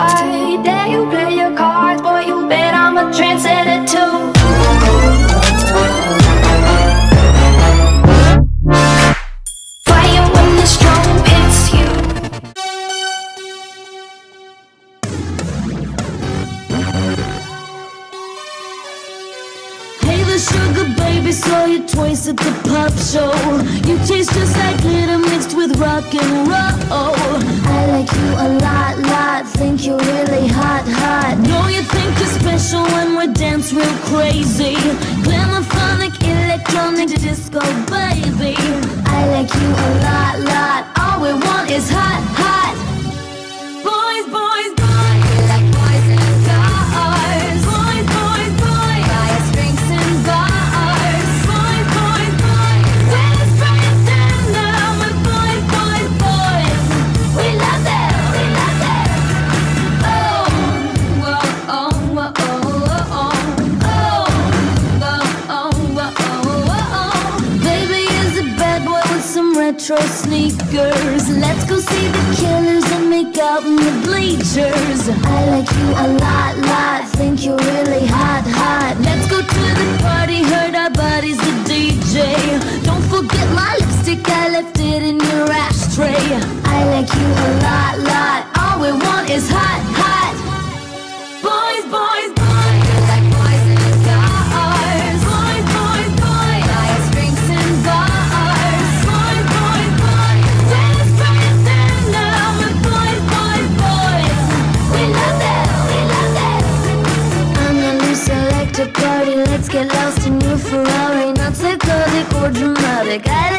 I dare you play your cards, boy, you bet I'm a trendsetter too Fire when the storm hits you Hey, the sugar baby, saw you twice at the pop show. You taste just like glitter mixed with rock and roll. Real crazy. Glamophonic, electronic disco, baby. Retro sneakers. Let's go see the killers and make out in the bleachers. I like you a lot, lot. Think you're really hot, hot. Let's go to the party, hurt our bodies, the DJ. Don't forget my lipstick, I left it in your ashtray. new Ferrari, not psychotic or dramatic. I